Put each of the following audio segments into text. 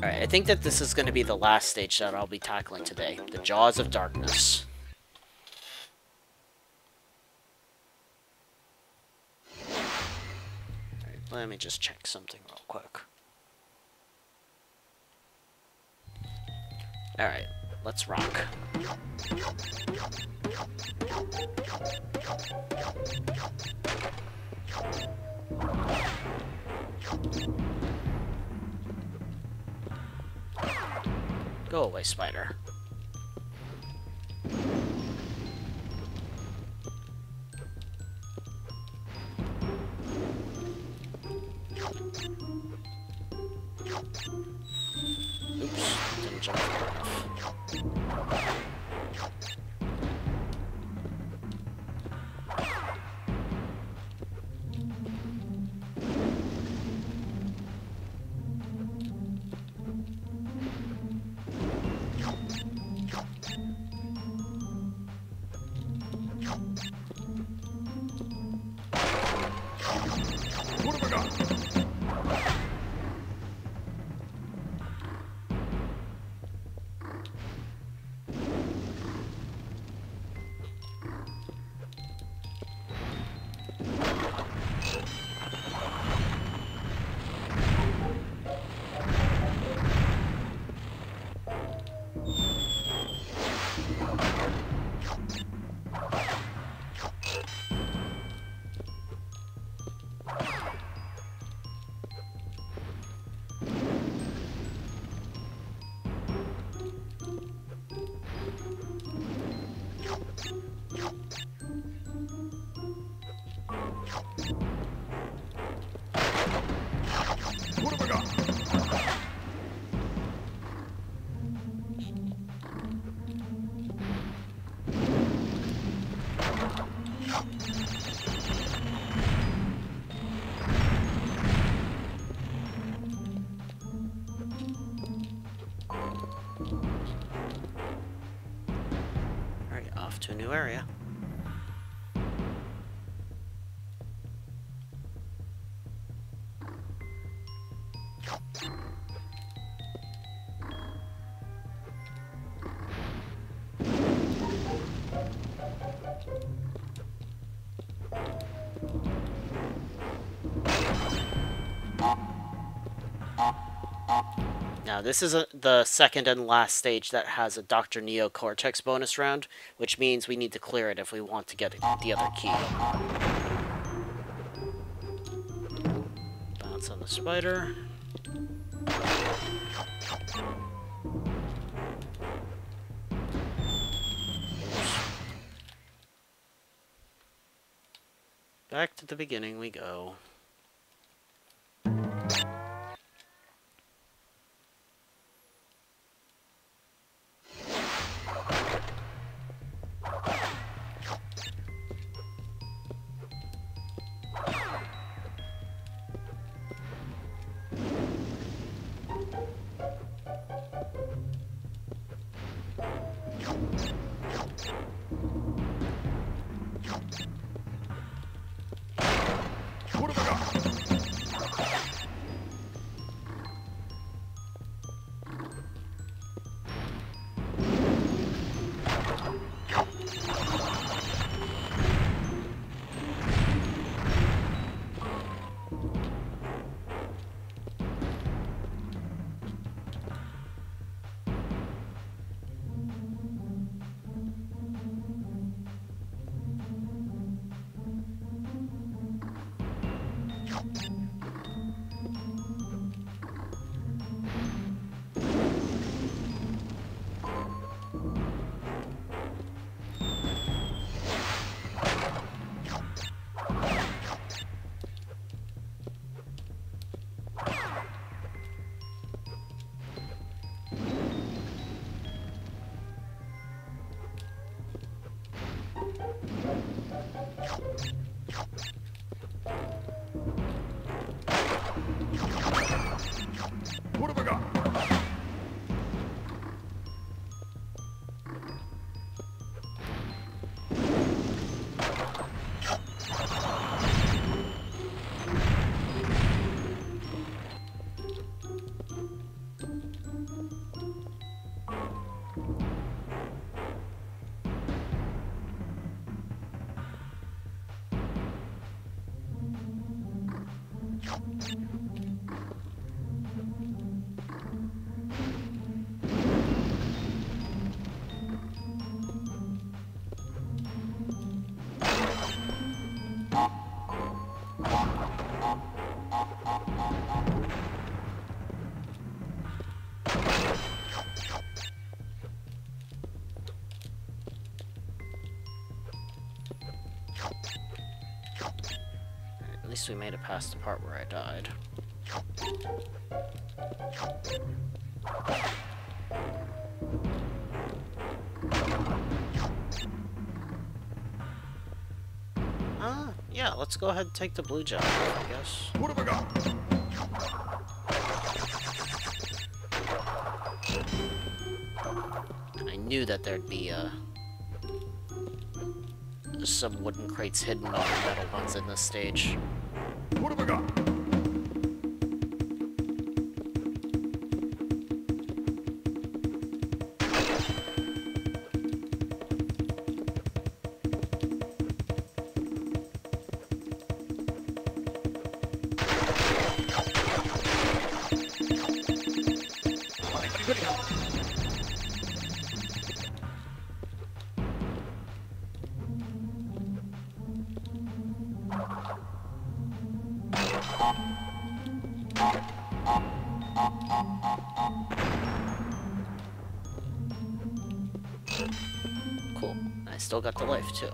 Alright, I think that this is going to be the last stage that I'll be tackling today. The Jaws of Darkness. Alright, let me just check something real quick. Alright, let's rock. Go away, spider. Oops, didn't jump far enough. New area. Now, this is a, the second and last stage that has a Dr. Neo Cortex bonus round, which means we need to clear it if we want to get the other key. Bounce on the spider. Back to the beginning we go. We made it past the part where I died. Ah, yeah, let's go ahead and take the blue gem, I guess. What have I got? I knew that there'd be, uh, some wooden crates hidden on the metal ones in this stage. What have I got? Cool. I still got the life, too.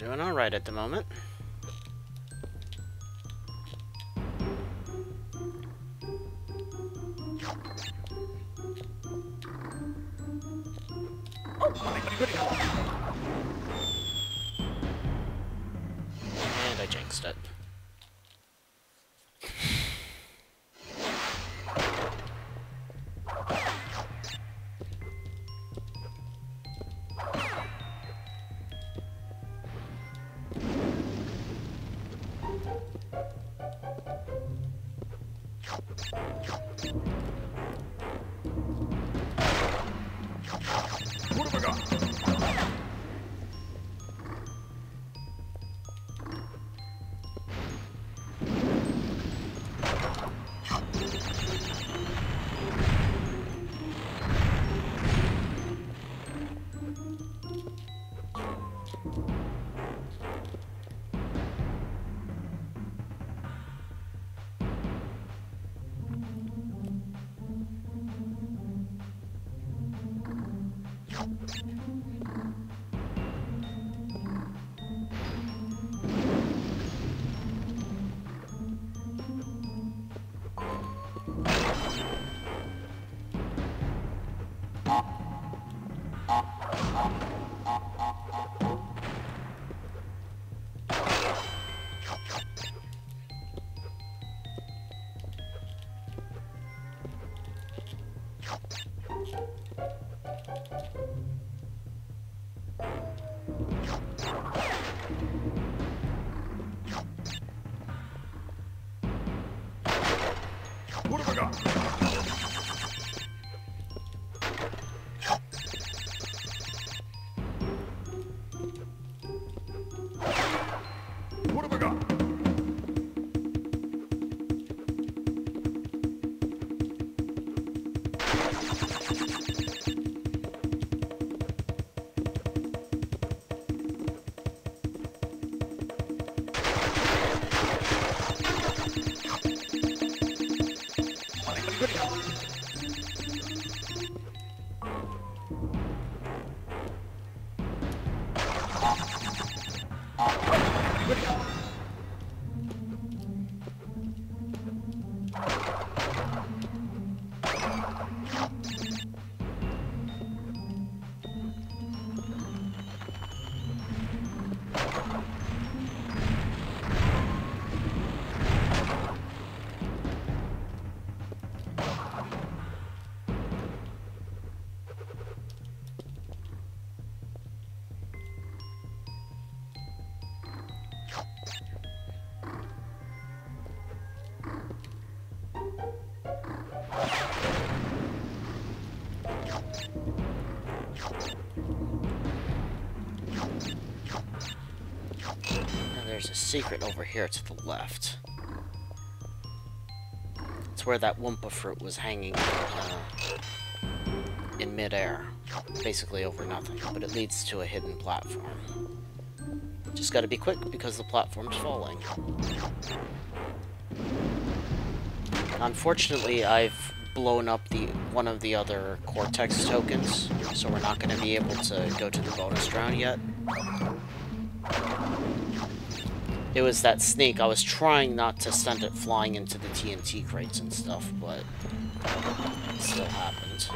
Doing alright at the moment. 何? There's a secret over here to the left. It's where that Wumpa fruit was hanging uh, in midair. Basically over nothing, but it leads to a hidden platform. Just gotta be quick because the platform's falling. Unfortunately, I've blown up the one of the other Cortex tokens, so we're not going to be able to go to the bonus round yet. It was that snake. I was trying not to send it flying into the TNT crates and stuff, but it still happened.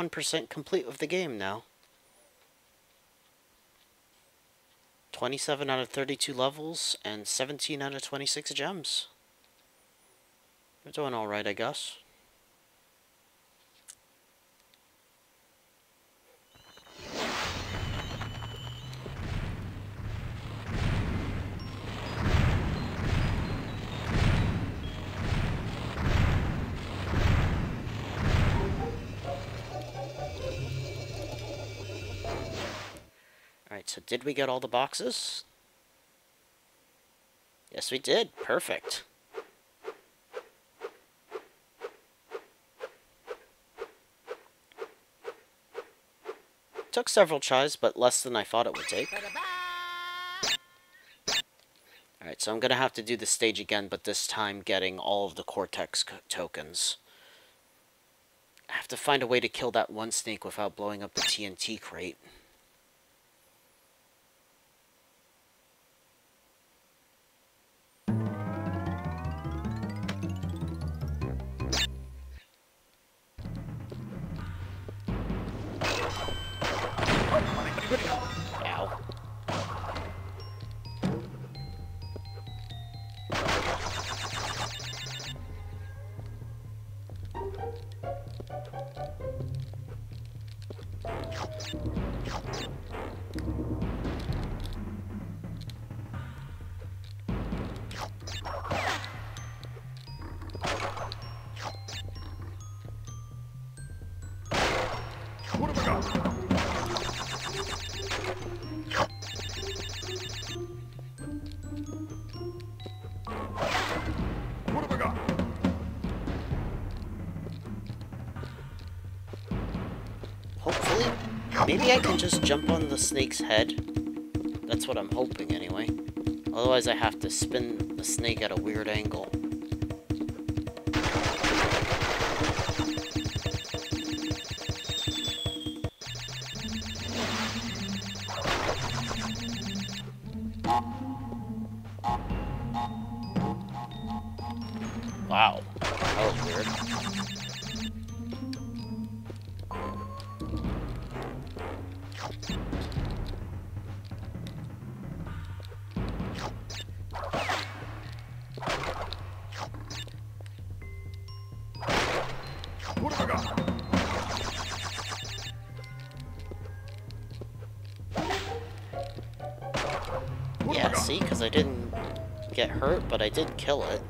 Hey, we're 81% complete of the game now. 27 out of 32 levels and 17 out of 26 gems. We're doing alright, I guess. Alright, so did we get all the boxes? Yes, we did. Perfect. Took several tries, but less than I thought it would take. Alright, so I'm gonna have to do the stage again, but this time getting all of the Cortex tokens. I have to find a way to kill that one snake without blowing up the TNT crate. Hopefully. Maybe I can just jump on the snake's head. That's what I'm hoping, anyway. Otherwise, I have to spin the snake at a weird angle. Because I didn't get hurt, but I did kill it.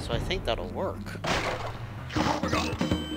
So I think that'll work. What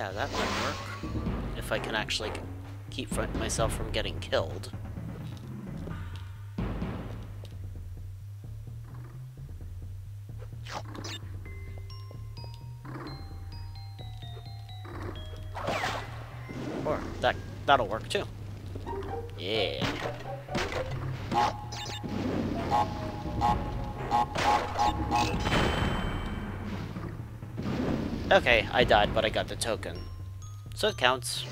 Yeah, that might work. If I can actually keep myself from getting killed. Or that that'll work too. Yeah. Okay, I died, but I got the token. So it counts.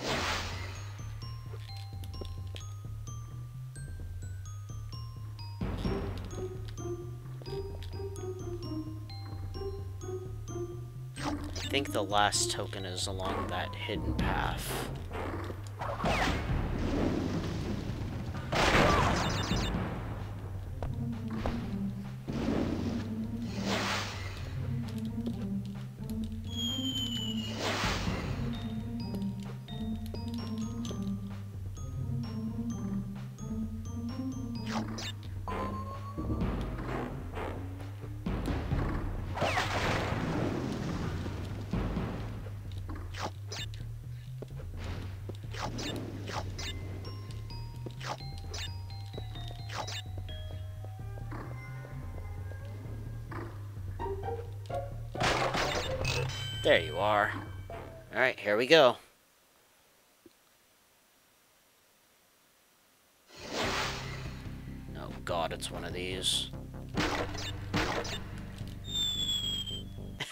I think the last token is along that hidden path. There you are. Alright, here we go. Oh god, it's one of these.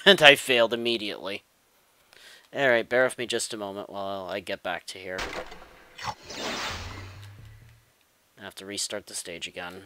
and I failed immediately. Alright, bear with me just a moment while I get back to here. I have to restart the stage again.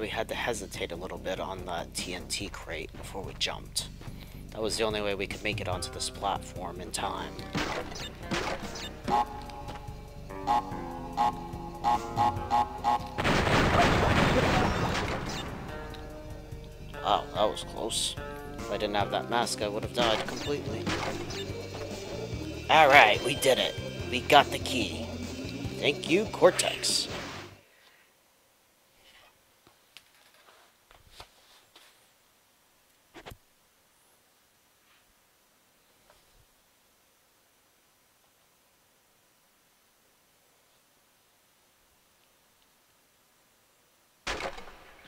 So we had to hesitate a little bit on the TNT crate before we jumped. That was the only way we could make it onto this platform in time. Oh, that was close. If I didn't have that mask, I would have died completely. Alright, we did it. We got the key. Thank you, Cortex.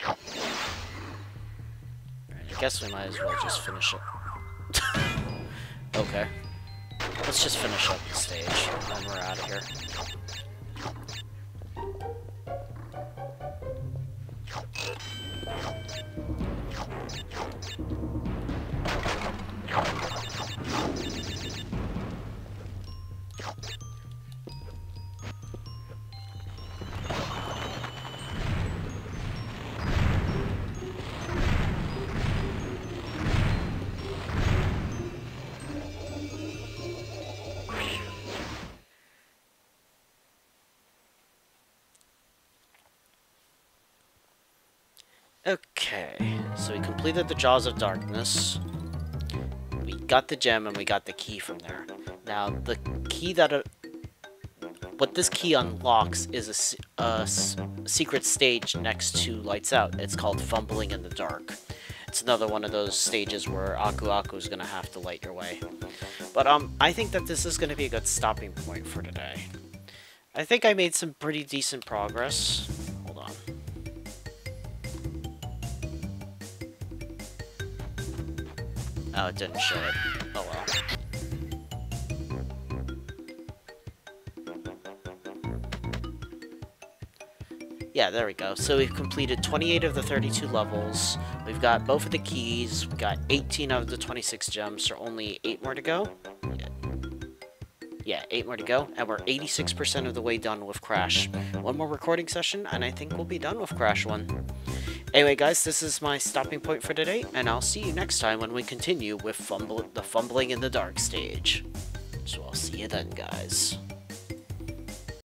Alright, I guess we might as well just finish it. okay. Let's just finish up the stage, and then we're out of here. Okay, so we completed the Jaws of Darkness. We got the gem and we got the key from there. Now, the key that... Uh, what this key unlocks is a a secret stage next to Lights Out. It's called Fumbling in the Dark. It's another one of those stages where Aku Aku is going to have to light your way. But um, I think that this is going to be a good stopping point for today. I think I made some pretty decent progress. Oh, it didn't show it. Oh well. Yeah, there we go. So we've completed 28 of the 32 levels. We've got both of the keys. We've got 18 of the 26 gems, so only 8 more to go. Yeah. Yeah, 8 more to go, and we're 86% of the way done with Crash. One more recording session, and I think we'll be done with Crash 1. Anyway, guys, this is my stopping point for today, and I'll see you next time when we continue with fumble the Fumbling in the Dark stage. So I'll see you then, guys.